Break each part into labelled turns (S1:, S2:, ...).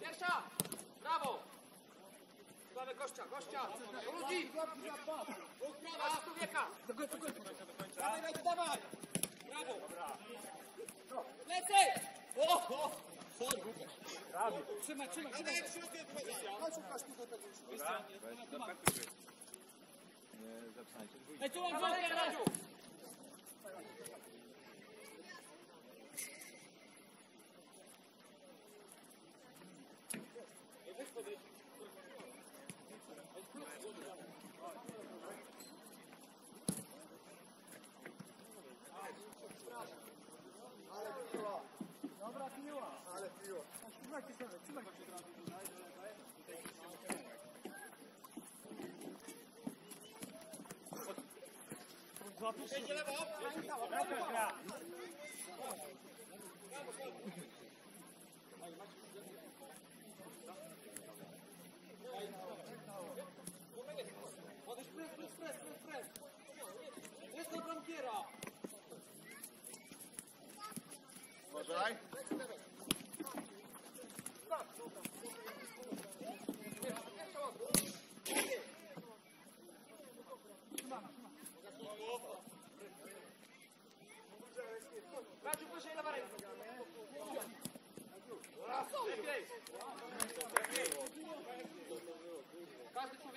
S1: Pierwsza! Brawo! Damy gościa, gościa! Ludzi! Prawa człowieka! Dawaj, dawaj, dawaj! Brawo! Lecę! O! o. Trzymaj, trzymaj, trzymaj! Ej, tu mam walkę, Radziu! Vai, vai.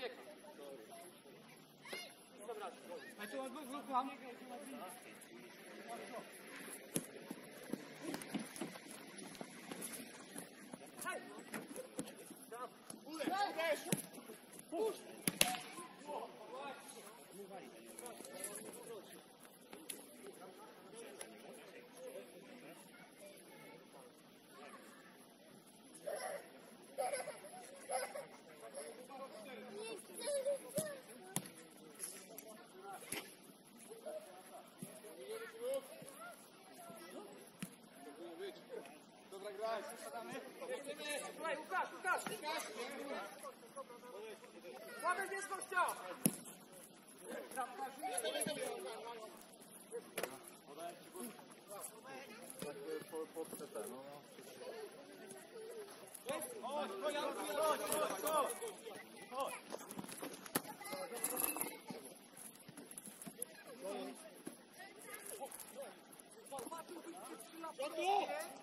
S1: čovjeka. Znači, on zbog lukva. Push! Słuchaj,
S2: Łukasz,
S1: Łukasz! Sławek jest gościa! Po, CT, no.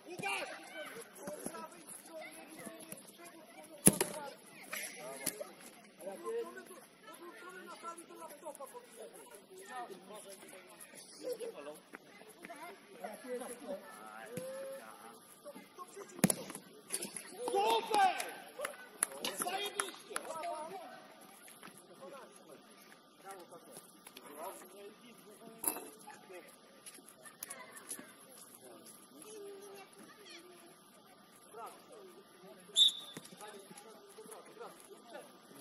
S1: Łukasz! Super!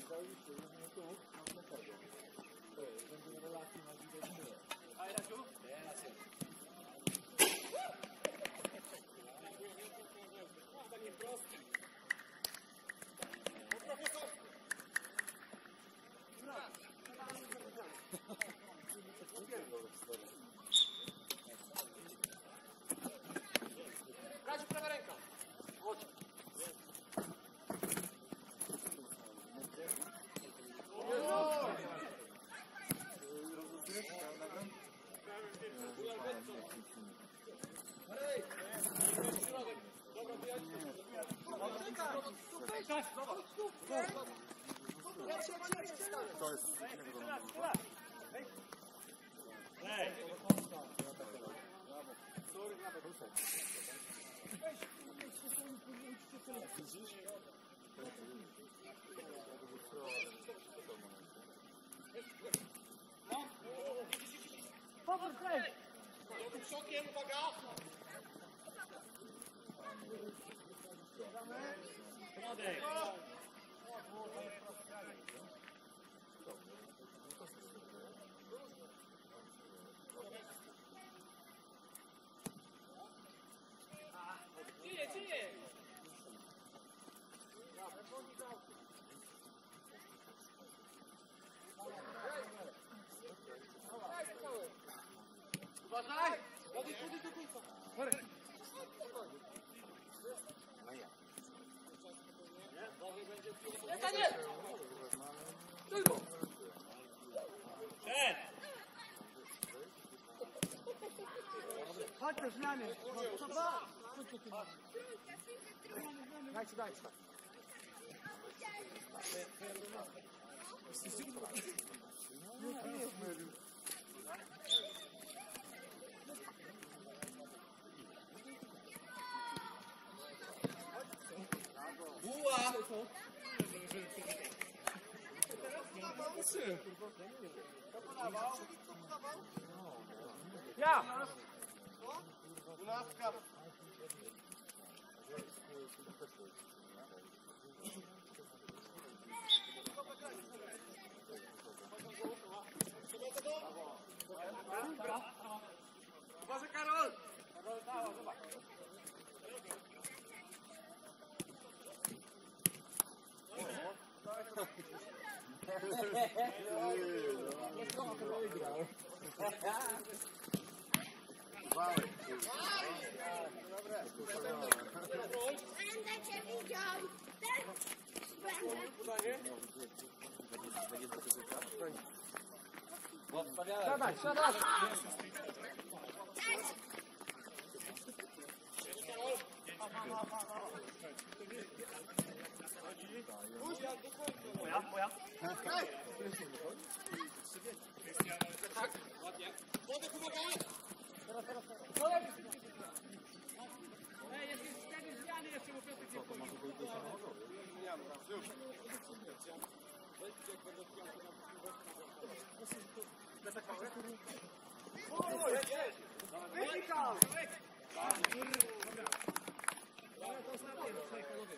S1: zajebiście, jedziemy
S2: tu, na
S1: wniosek. Będzie relacji na dziwne tyle.
S2: A Radziu? Teraz jest. Pytanie
S1: proste. Bo profesor! Brawo! Uwielbiam tą historię.
S2: Power play!
S1: Zo keer op de gaten! Uważaj! Chodź, chodź do końca.
S3: Chodźcie z nami. Dajcie, dajcie. Sizi mi bakıyor? Yok, yok. Opa! Ja!
S1: Pasa
S3: Carol. Carol,
S1: Vale.
S4: Brenda, čia vidžiau. Brenda.
S3: Siadaj, siadaj.
S4: Cześć.
S1: Moja, moja.
S3: Wody, pomagaj!
S1: Teraz,
S3: teraz, teraz. Ej, jest cztery zmiany jeszcze, bo Piotrek nie wchodzi.
S1: Już. O, jest,
S3: jest! Wynikał! Dobra.
S1: Ale to ostatnie,
S3: tutaj panowie.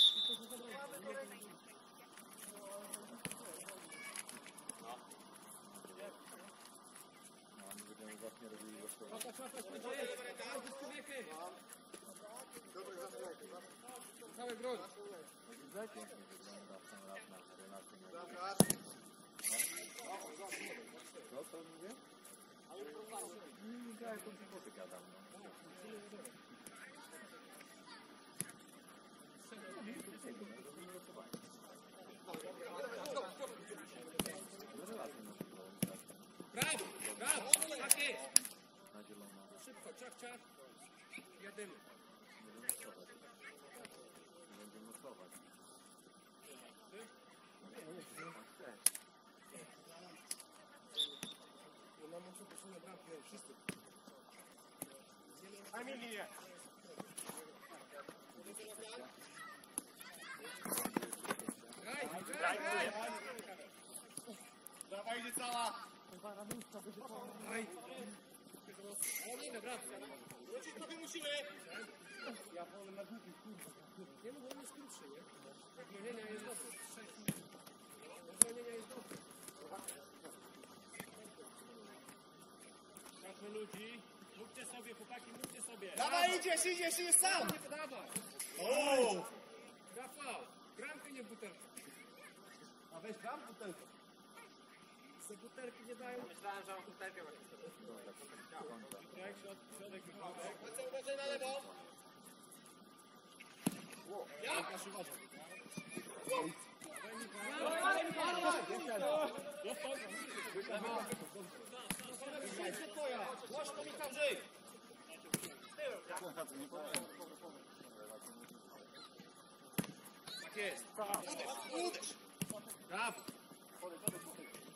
S3: Cały grud.
S1: Co to mówię?
S3: Nie, tak, to nie gadam. No. No, bo on jest jest dobre. Odmienienia jest dobre.
S5: Brakło ludzi. Mówcie sobie, chłopaki, mówcie sobie.
S1: Dawaj idziesz, idziesz, idziesz sam.
S3: Nie podawaj!
S1: O!
S3: Rafał, bramkę nie butelkę.
S1: A weź tam butelkę.
S3: Se butelki nie dają. Myślałem, że mam butelkę właśnie.
S5: Tak, środ, środek wypadek.
S1: Uważaj na lewo.
S3: Każy! Tak jest.
S1: Uderz.
S3: Brawo! Brawo!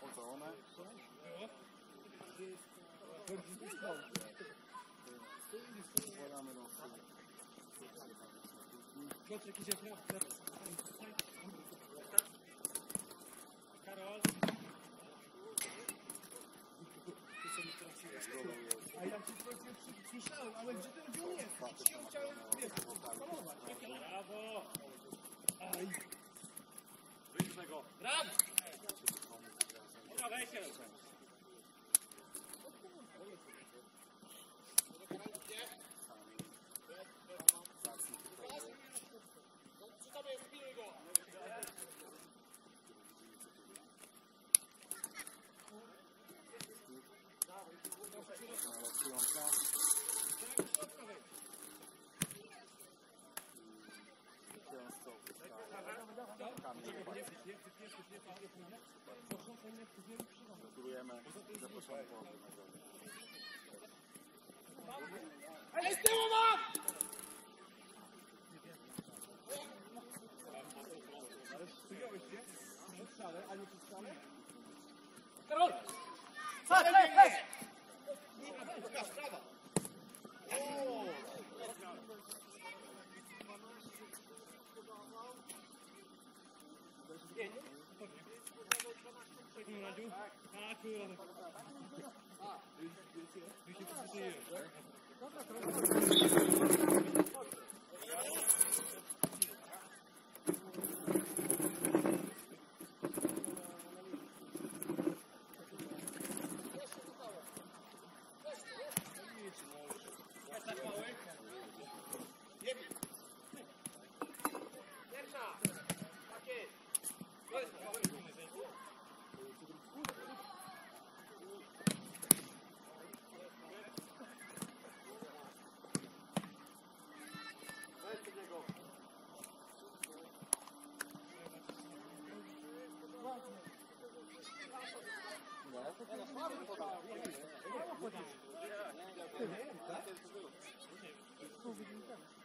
S3: Gramy na kolejnym nagrody Kupera z piątej kolejki. Kupowałaś poprawną wynik, kupowałaś 13 osób. Po co one? Składamy do
S2: Piotrek idzie prawo.
S5: Karol,
S2: A ja ci coś słyszałem, ale gdzie ten dzień jest? Chciałem, chciałem, wiesz, polować.
S5: brawo!
S2: Aj,
S5: Wyjdź z tego. Brawo!
S2: Давайте. Thank
S1: you.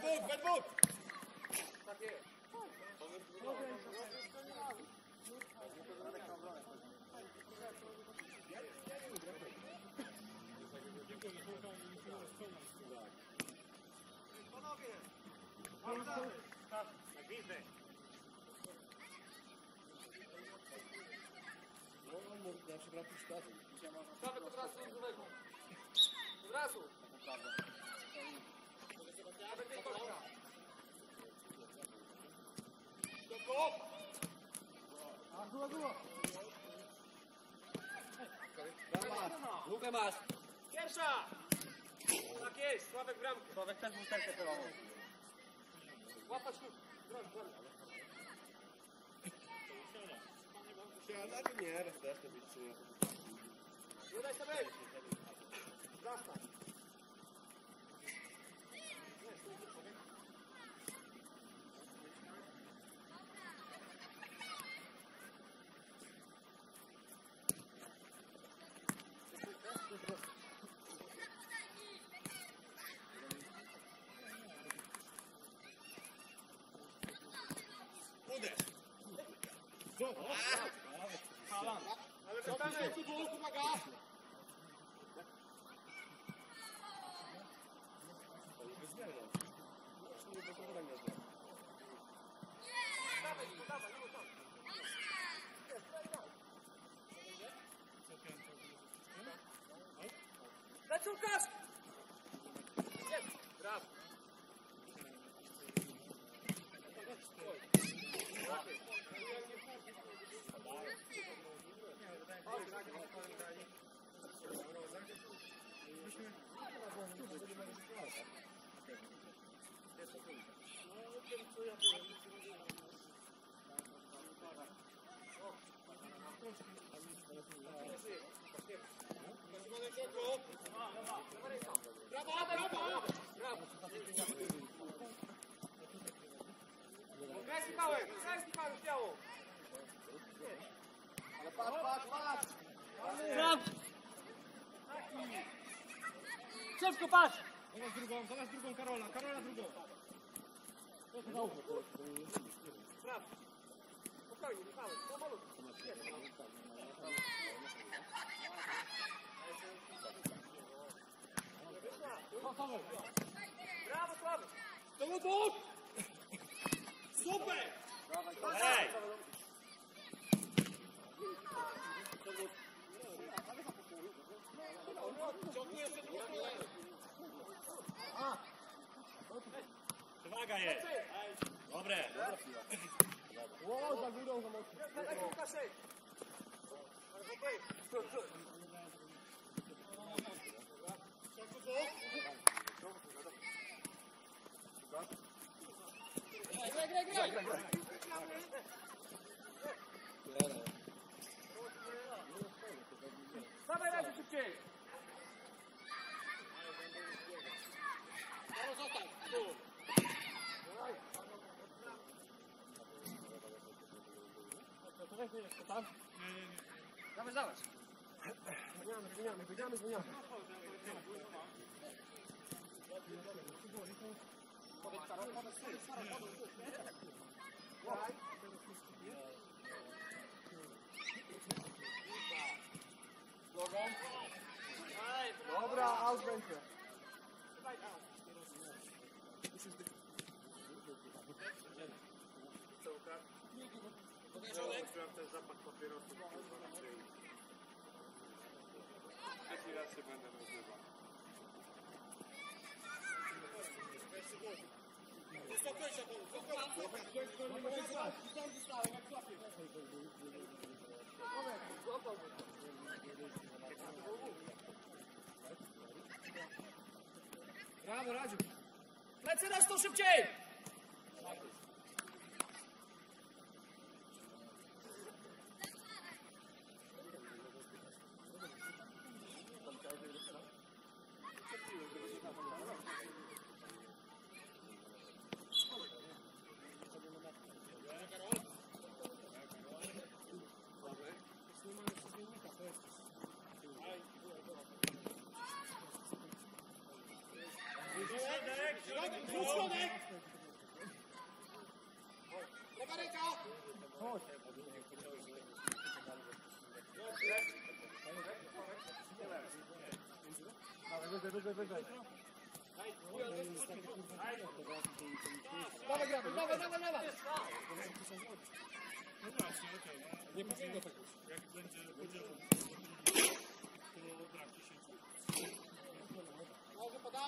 S1: Dwóch, we dwóch!
S5: Gwizdy.
S2: No, można przepraszam, sztab.
S1: Stawek od razu do nowego. Od razu. Stawek tej końca. Dobro.
S2: Lukę masz.
S1: Pierwsza! Tak jest, Sławek bramkę.
S2: Sławek też też polował.
S1: Łapać tu. Broń.
S2: Ja na nie, raz też to być czuję.
S1: Nie daj sobie. Zastań.
S5: Lucas
S6: Patrz!
S5: Szybko patrz!
S1: Zobacz drugą, zobacz drugą Karola, Karola drugą.
S5: Spokojnie, Michałek, pomalutku. Brawo!
S1: To był bok! Super!
S2: Ej! Przewaga jest. Dobre.
S1: O, za górą za mocno.
S5: Graj, graj, graj, graj. Алексей! Давай, давай.
S1: Извиняем, извиняем, извиняем, извиняем. Давай. Zmieniamy, zmieniamy.
S6: Dobra, out będzie.
S2: Czułem ten zapach papierosów. kurwa. Trzeci raz się będę nazywał.
S1: Brawo, Radziu.
S5: Raz to szybciej!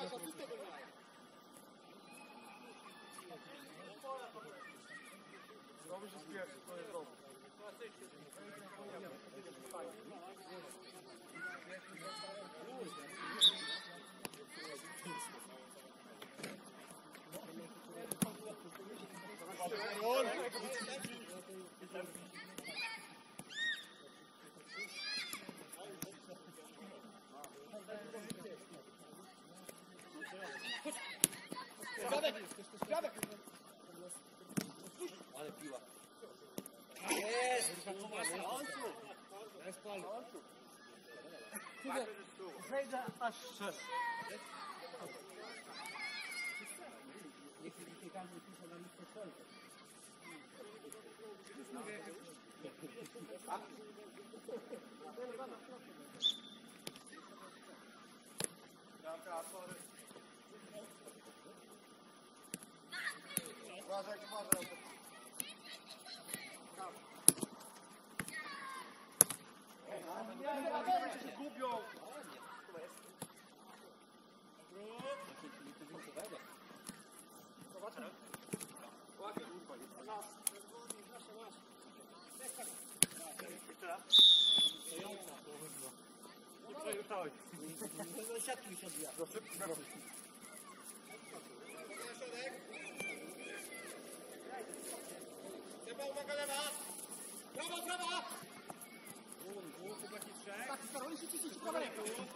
S1: eso, viste que
S2: Robisz z pierwszy, to
S1: jest robisz. Thank you.
S6: Siadek! Siadek! Ale piła. Jest!
S1: Jest pal.
S6: Zejdę aż strzelę. Niektórzy piekami piszą
S1: na listę strzelbę. Danke, Herr Vorsitzender. Uważaj, uważaj. Gubią. Lewa, Ostrava! Saksa,
S5: oni si tisíc
S1: pravek.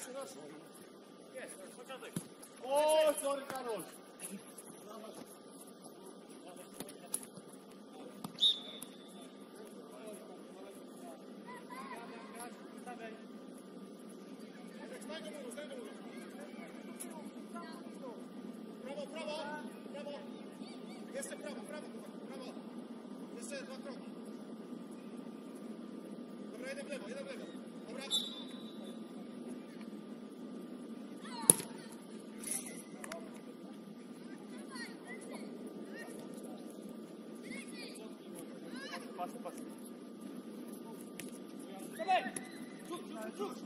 S7: Yes, sorry,
S2: Carlos. Пас, пас. Давай! Чуть, чуть, чуть!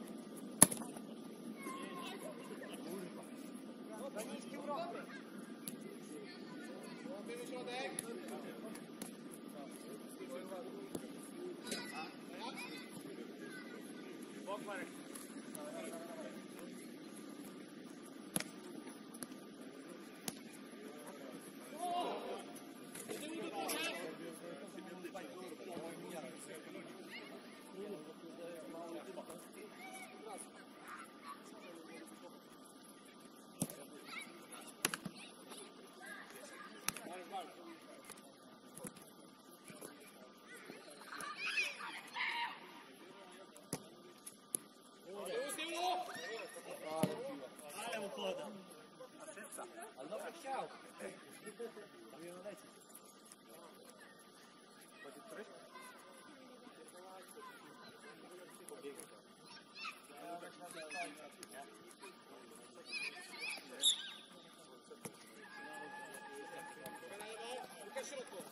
S2: Danişki bıraktı. Son bir uçurda ek. Samo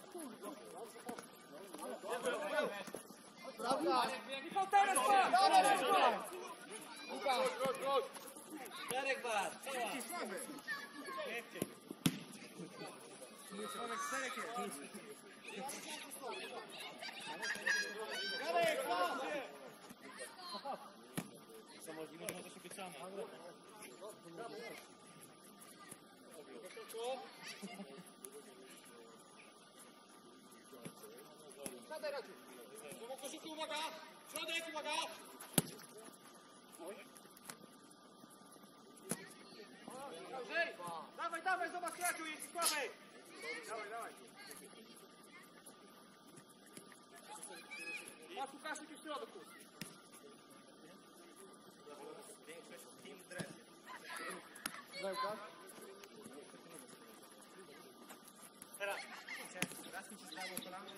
S2: 때려줘.
S1: 저거
S5: 꼬시 끼고 가.
S2: 저대
S1: 끼고
S2: 가. Dawaj, dawaj,
S1: zobacz Jadziu, jest
S5: słaby! vai. dawaj. Masz Łukaszek
S2: w środku.
S5: Większość
S2: team drew. Zajka?
S5: Teraz. Raz
S2: mi się
S1: stało kolano.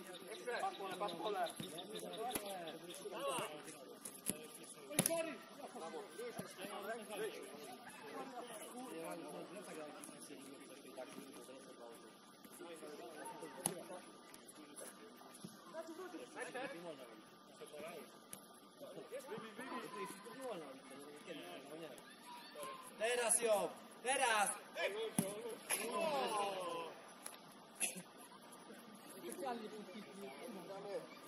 S1: Teraz ją! Teraz! Michał,
S2: spécial les petits.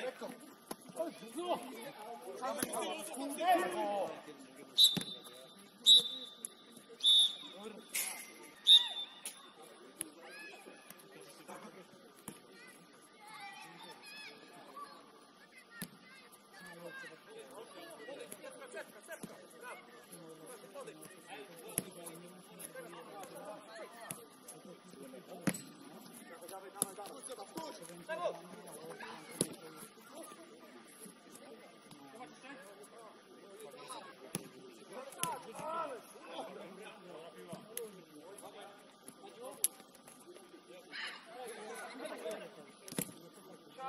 S2: Ecco.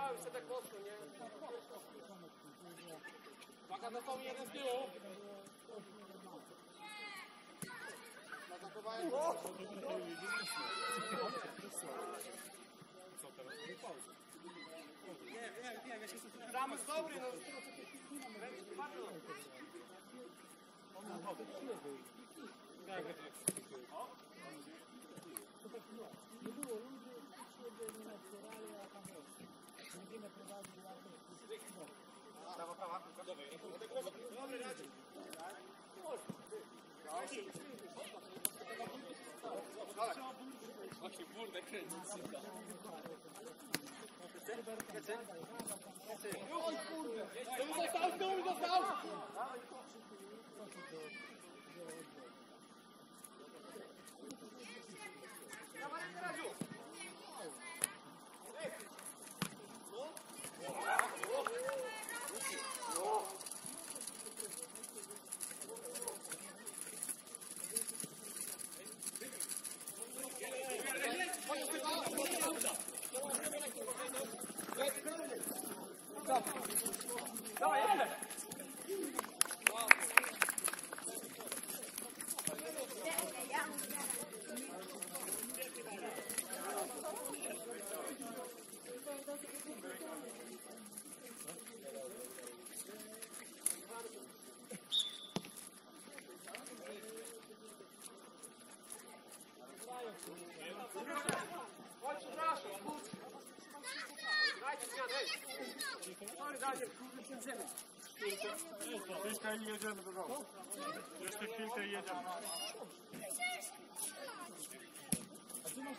S2: No, jeszcze tak
S5: mocno, nie? Uwaga, za tobą jeden z tyłu. Zaatakowałem go. Co
S1: teraz?
S5: Nie, nie, nie, ja się skupiam. Tam jest dobry, no. Bardzo dobry. On dobry. Tak, o. Nie
S2: było ludzi, którzy nie naturalnie Estava
S5: para lá, para
S1: Não, verdade. Só que burro, né, cara? Vamos voltar, vamos voltar! Daniel, kurde, przejdziemy.
S8: Chwilkę i jedziemy do domu. Jeszcze chwilkę i jedziemy.
S1: Strzelaj!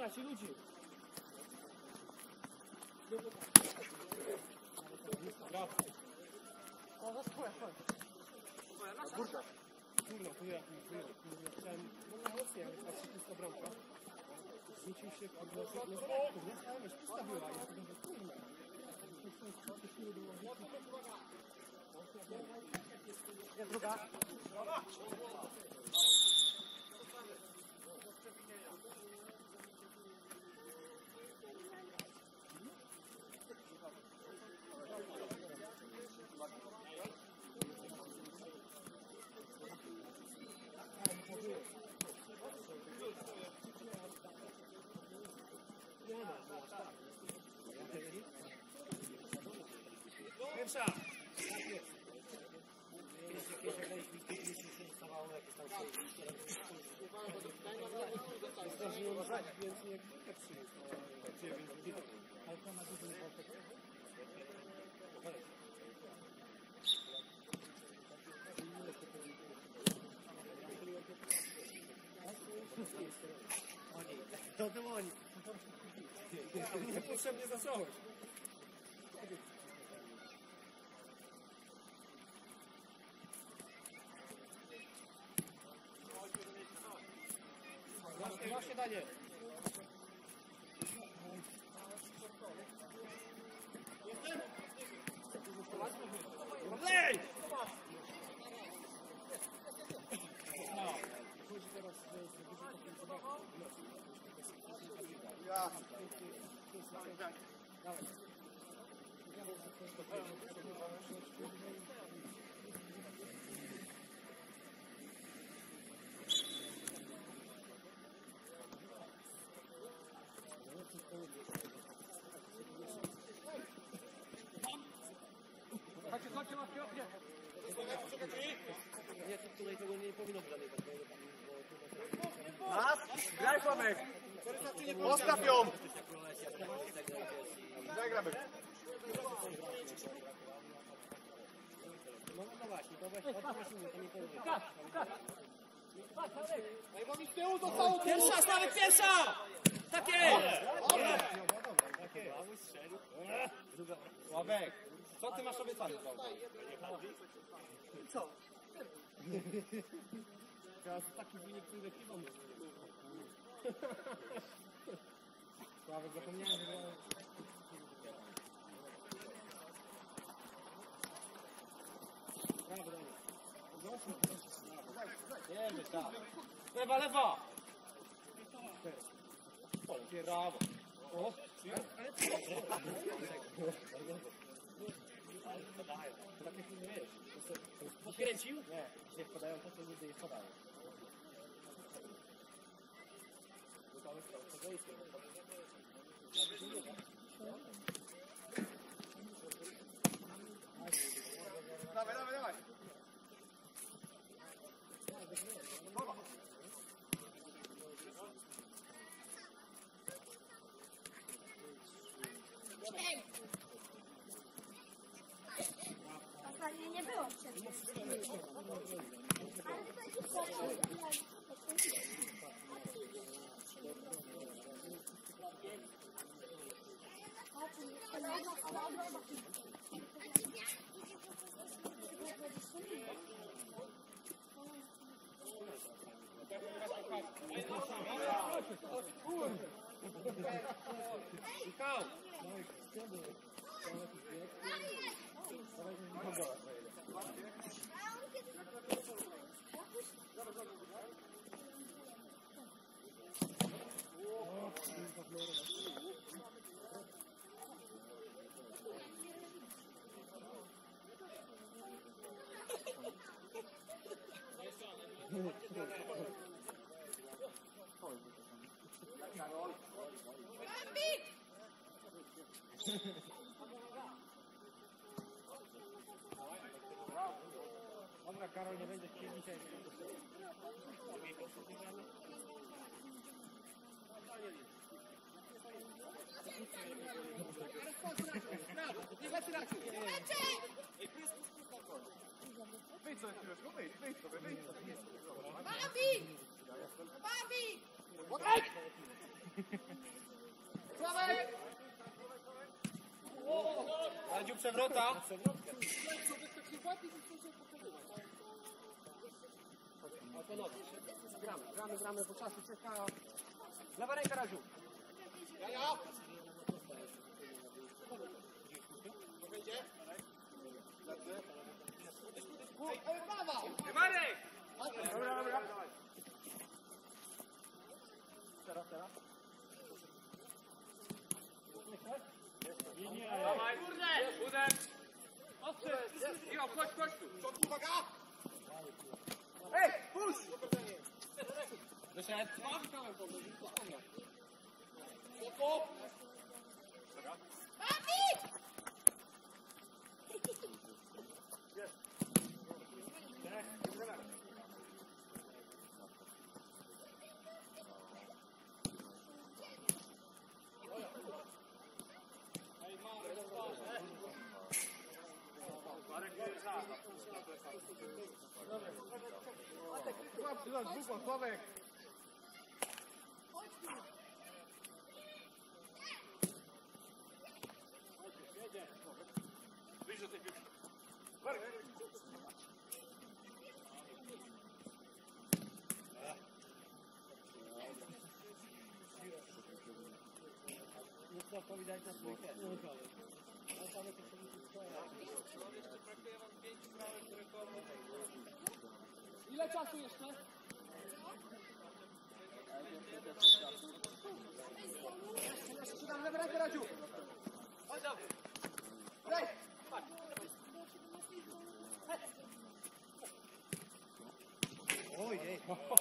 S1: Siadać i ludzi. Brawo. Kurwa, to ja, jest kurwa. Pierwsza. To było oni. Niepotrzebnie zacząłeś. Daniel. Lej!
S8: Ja.
S1: Chodźcie, Nie, tu- tutaj tego nie powinno być żadnej takiej, bo-
S8: Nas? Graj Tomek! Postaw ją! Zagramy.
S1: No, no właśnie, to weź, podnosimy, to nie powinno.
S2: Najmniej z tyłu do całego
S1: Pierwsza, Sławek, pierwsza! Takie!
S2: Ławek, co ty masz obiecane?
S1: Co? Teraz taki wynik, piwo mi Sławek, zapomniałem, że. Brawo. Wiemy, tak. Lewa, lewa! Brawo. O, ale co? fajn podajo. Takih primerov, ko se
S2: pogrešil,
S4: ne, že podajo kot ljudi, da jih podajo.
S1: isso. Calma! Karol, nie będzie chciał dzisiaj.
S2: Nie leci na Wyjdź sobie
S1: przewrota! Gramy, gramy, gramy, bo czasu czeka. Lewa ręka, Radziu.
S2: Ja, ja. Op!
S4: Ja.
S2: Złap, złap, Sławek!
S5: Wyjdź do tej piłki.
S1: Ale same to Ile czasu jeszcze?
S2: Oh,
S1: yeah.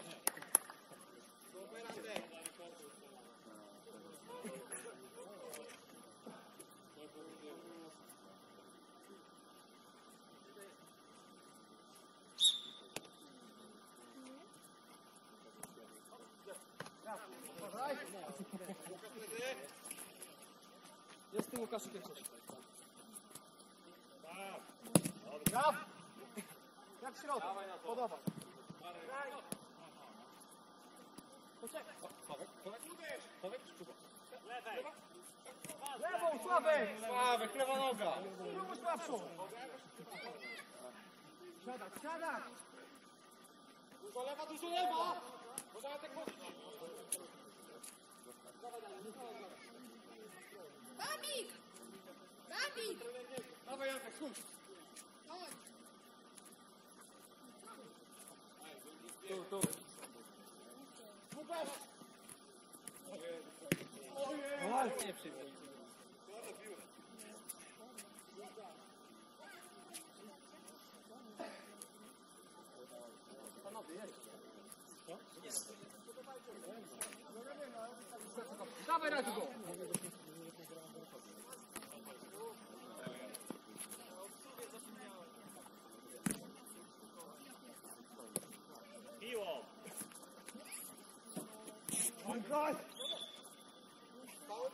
S1: Tu Łukaszu jak coś.
S2: Braw! Jak w środku. Podoba.
S1: Poczekaj. Sławek, Sławek, Sławek, Czuba.
S5: Lewej!
S2: Lewą, Sławek!
S1: Sławek, lewa noga.
S2: Spróbuj słabszą.
S1: Siadać, siadać!
S2: Dużo lewa, dużo lewa! Można tak chodzić.
S4: Dawid! Dawid!
S2: Dawaj Janka, skój.
S1: Tu, tu.
S2: Łukasz!
S1: Nie przyjmij. Panowie, jedź.
S3: Dawaj Radziu go!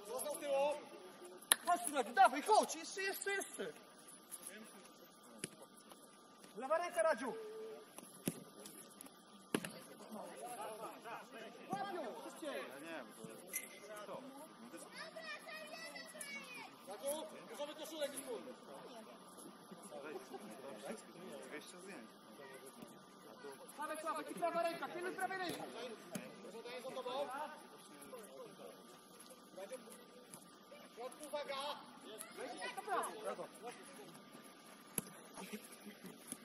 S2: Został z tyłu.
S1: Chodź Radziu, dawaj, chodź! Jeszcze, jeszcze, jeszcze! Lewa ręka, Radziu! Łapią, szybciej!
S8: Ja nie wiem, to to. To jest
S2: Radziu, dużo koszulek i
S8: wejdź, 200 zdjęć.
S3: Sławek, Sławek i prawa ręka, pilnuj prawej ręki!
S2: Zadaję za tobą. Pode devagar.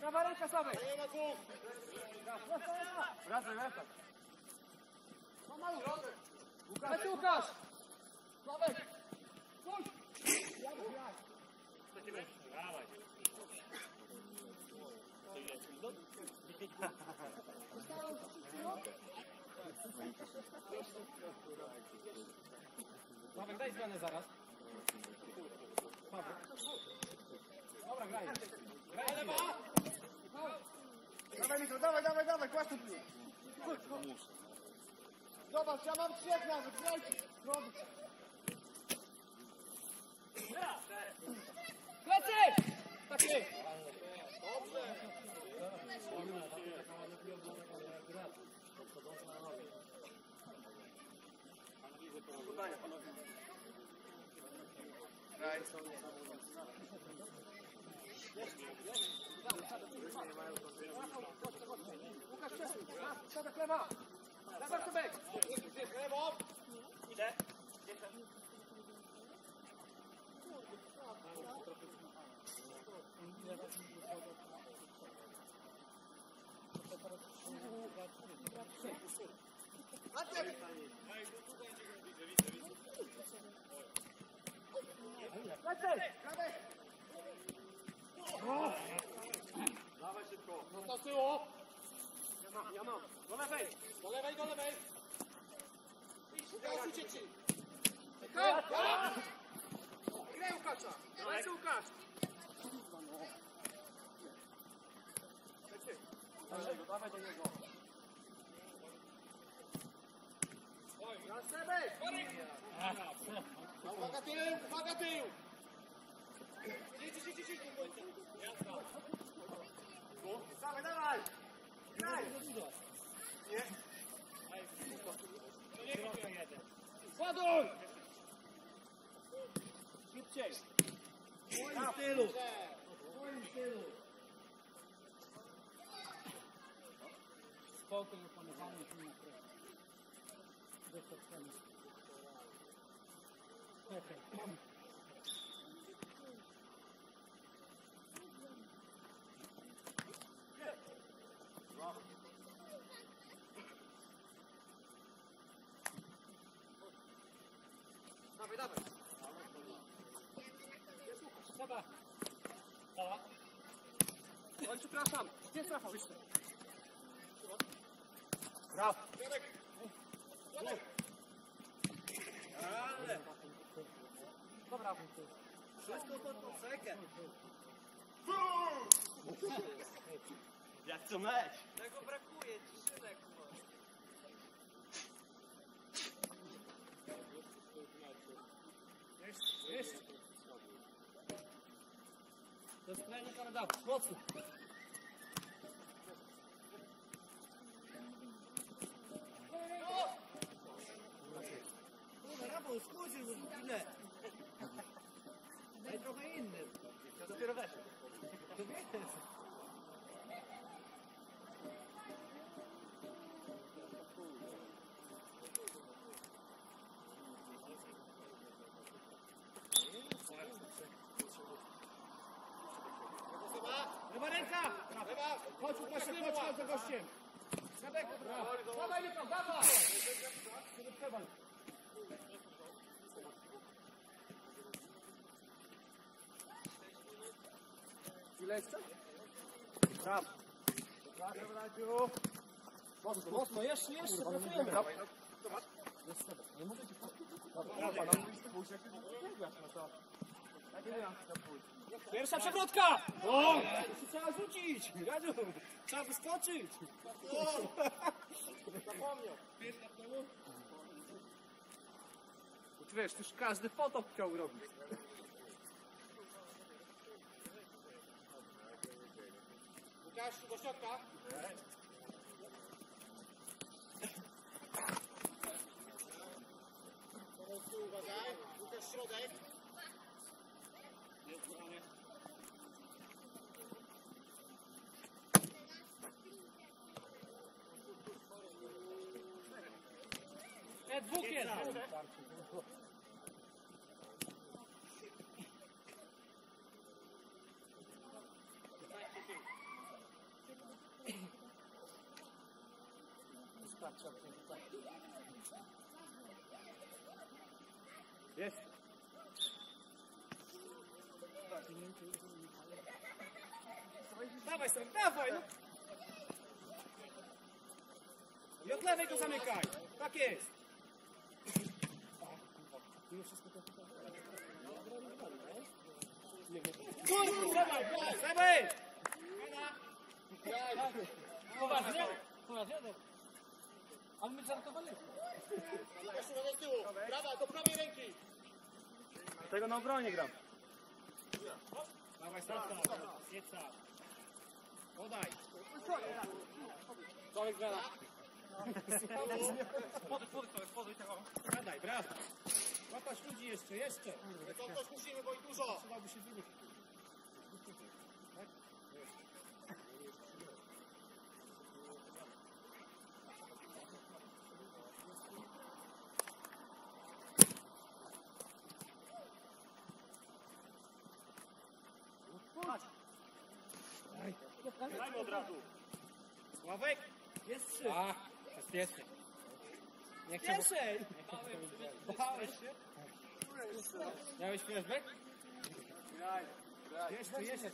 S2: Na
S3: varanda, Sávez. Grazie, grazie.
S2: Mamma mia. Vai
S1: tu, Lucas.
S3: Sávez. Push. Brava. Stavo
S1: Sławek, daj zmianę zaraz. Sławek. Dobra, graj. Graj, lewa! Dawaj, Mikro, dawaj, dawaj, dawaj, kładź tu. Zobacz, ja mam trzech nawet, grajcie. Robić.
S3: Plecy! Tak jest! Łukasz, Hadi.
S2: Lewo.
S3: Lecę!
S2: Został z tyłu. Ja mam, ja mam. Do lewej. Do lewej, do lewej. Łukasz, uciekł ci.
S3: Hej! Graj Łukasza! Lecę Łukasz!
S1: Dawaj do niego.
S2: Богатырь, богатырь! Идите, идите, идите, не
S1: бойтесь. Я отстал.
S3: Самый,
S1: давай! Играй! Нет. Подуй! Шипчей! Бой стелу! Бой стелу! Сколько не понижали, что не
S3: Dawaj, dawaj!
S1: Dobra. Dobra.
S3: Oj, przepraszam!
S1: Brawo.
S3: Dobra.
S1: Wszystko pod podsekę. Jak co mecz?
S9: Tego brakuje, szynek.
S1: Jeszcze, jeszcze. To jest kolejny kandydat. Mocno. Mu chwilę. Daj trochę inny. To dopiero weszło. To wiesz. Lewa ręka! Lewa! Chodź, Łukaszek, chodź, chodź za gościem! Zabek! Dawaj, Lipon, dawaj! Dawaj! Jeszcze? Brawo. Brawo, Radziu. Mocno, mocno, jeszcze, jeszcze, pracujemy. Nie mogę ci Dobra, nam dystrybucja, jak ty nie biegłaś, no to... Pierwsza przewrotka! O! Się trzeba rzucić! Radziu, trzeba wyskoczyć! Zapomniał. Wiesz, już każdy foto chciał robić.
S2: Pokaż, do środka. Uważaj, Łukasz środek.
S1: Jest bronię. Dwóch jest! Lewej go zamykaj. Tak jest. Kurwa, dawaj, dawaj! Poważnie? Poważnie? Ale my żartowaliśmy.
S2: Uważaj z tyłu. Prawa, do prawej ręki.
S1: Tego na obronie gram. Dawaj, stop, Jedź sam. Podaj. Człowiek gada. Podaj, podaj, podaj tego. Gadaj, brawo. Łapać ludzi jeszcze, jeszcze.
S2: To coś musimy, bo i dużo.
S1: Trzymałby się drugi. Dajmy od razu. Sławek? Jest trzy. Bezpiecznie. Nie chciałbym... Cieszej! Bałeś się? Miałeś flashback? Jeszcze, jeszcze.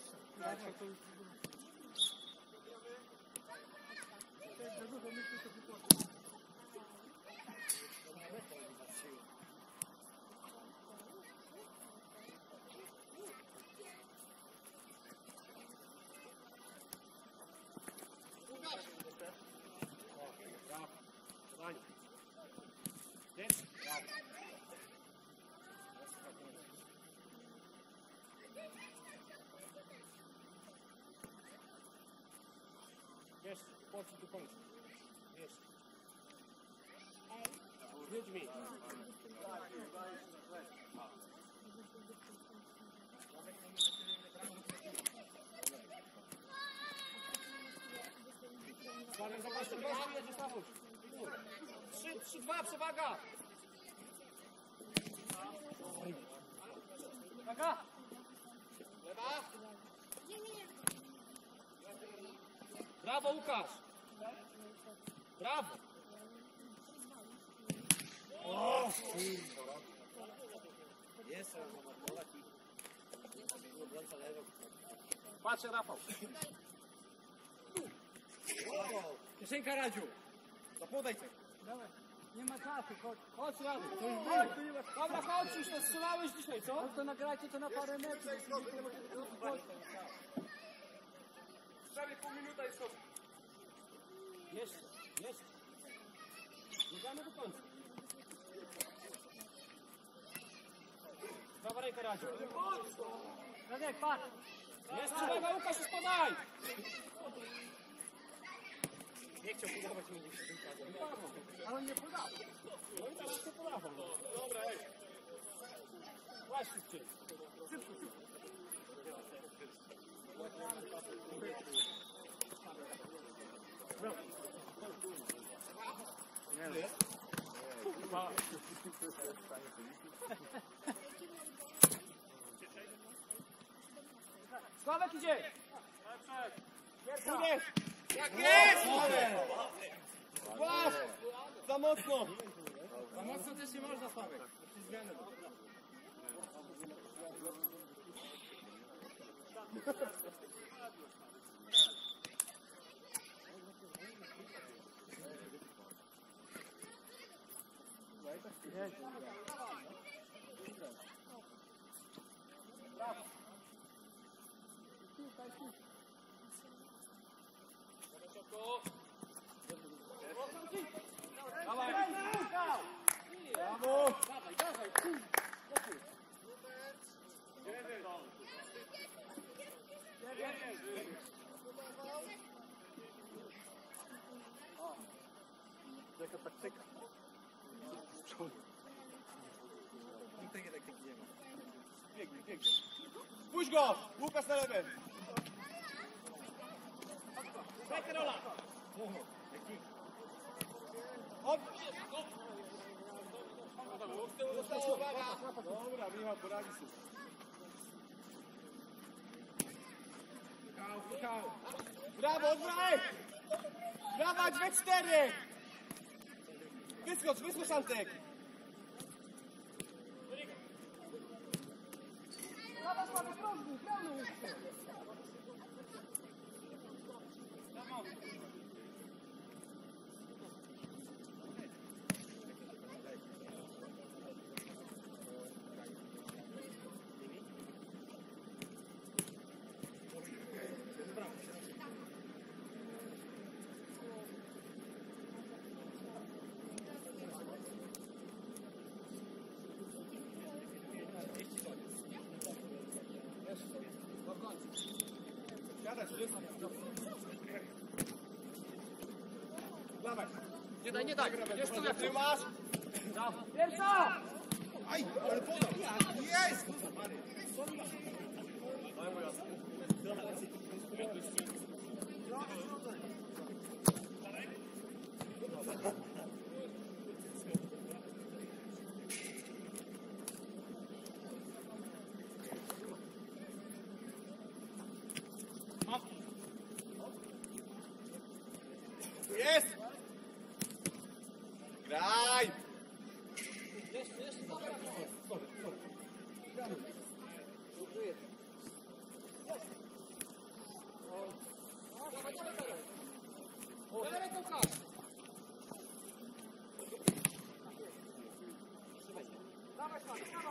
S1: Brawo. Podanie. Jest? Brawo. Płaci do końca. Jeszcze. Z ludźmi. Sławek, zobacz, to gościu jedzie trzy, dwa, przewaga. Uwaga.
S2: Lewa.
S1: Brawo, Łukasz! Bravo! Oh, Pa će napao. Kešen Karadžu, zapodajte. Nie ma kako, ko se radi? To je dzisiaj, co? To na to na Jeszcze, jeszcze. Biegamy do końca. Prawa ręka Radziu. Radek, patrz. Jest przewaga, Łukasz, już podaj. Nie chciał podawać mi. Ale nie podał. No i teraz to podawał. Dobra, ej. Właśnie szybciej. Szybko, szybko. Sławek idzie!
S2: Uderz! Tak jest! Łap! Za mocno!
S3: Za mocno też nie można, Sławek. Zmiany.
S2: Bravo. Vai, vai, vai. Lekker partikken. Entrega daqui aqui, puxa, Push golf! Lucas Telebel! Vai, Carola! Aqui. Op! Dobra, mi
S3: vam poradi
S2: se. Bravo, odbraj! Bravo, Dvectere! Wyskocz, wyskocz Antek! Siadać,
S3: Nie daj, nie daj. Jest tu jak
S2: Trzymasz!
S3: Pierwsza!
S2: Aj, ale podał! Jest!
S1: Come on, come on.